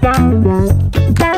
Bye.